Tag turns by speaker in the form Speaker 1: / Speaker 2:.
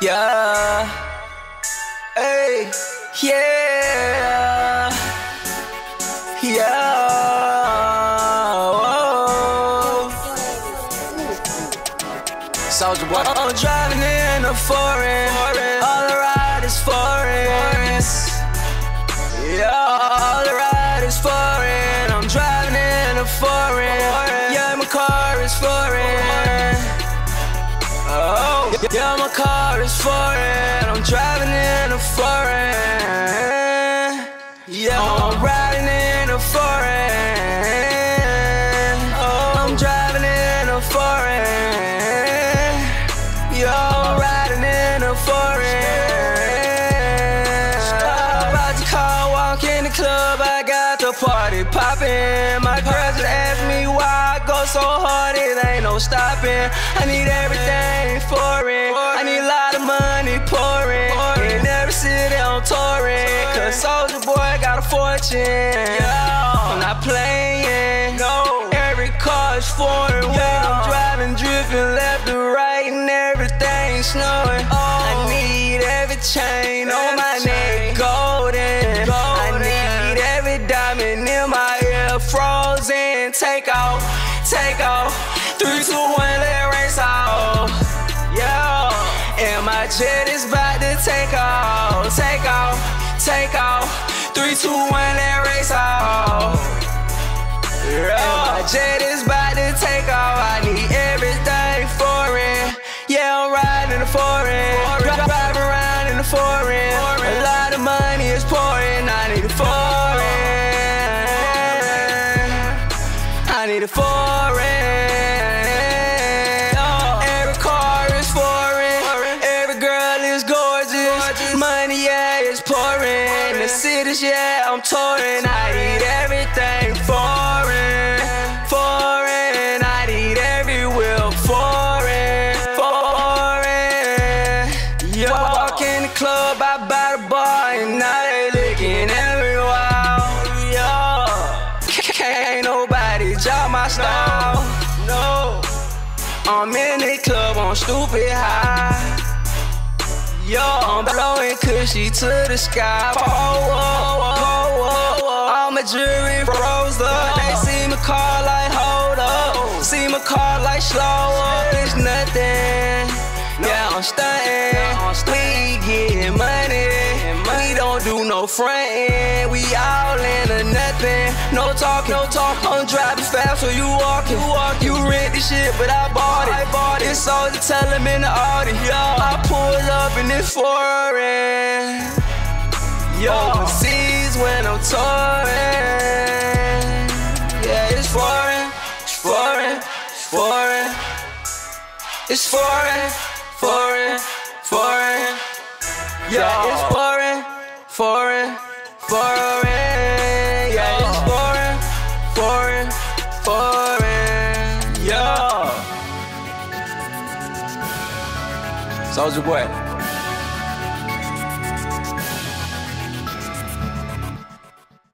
Speaker 1: Yeah. Hey. Yeah. Yeah. Soulja Boy. I'm driving in a foreign. All I ride is foreign. Yeah. All I ride is foreign. I'm driving in a foreign. Yeah, my car is foreign. Oh, yeah, my car is foreign. I'm driving in a foreign. Yeah, oh, I'm riding in a foreign. Oh, I'm driving in a foreign. Yeah, I'm riding in a foreign. Stop. About to call, walk in the club, I got the party poppin'. My just asked me why I go so hard, it ain't no stopping. I need everything got a fortune. I'm not playing. No. Every car is foreign. When I'm driving, drifting left to right, and everything snowing. I need every chain on my neck golden. I need every diamond in my ear frozen. Take off, take off. Three, two, one, let it race off. Yeah. And my jet is about to take off, take off, take off. Three, two, one, let race off. Yeah. My jet is about to take off. I need everything foreign. Yeah, I'm riding the foreign. Drive, drive around in the foreign. A lot of money is pouring. I need a foreign. I need a foreign. Cities, yeah, I'm touring. I need everything foreign. Foreign. I need every wheel foreign. Foreign. Yeah. Walk in the club, I buy the bar, and now they looking wild. Yeah. Can't nobody judge my style. No. I'm in the club on stupid high. Yo, I'm blowing cushy to the sky. Oh, my jewelry froze up. They see my car like hold up. See my car like slow up. It's nothing. Yeah, I'm stunting. We getting money. We don't do no frontin'. We all in or nothing. No talking, no talk. I'm driving fast, so you walking. You walk rent this shit, but I bought it. I bought it. All to tell him in the. Yo, I pull up in this foreign. Yo, when I'm. Yeah, it's foreign, it's foreign, it's foreign. It's foreign, foreign, foreign. Yeah, it's foreign, foreign, foreign. Yeah, it's foreign, foreign, foreign. Yeah. Soulja Boy.